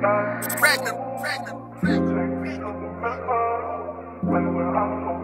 Pregnant, pregnant, pregnant, pregnant, pregnant, pregnant,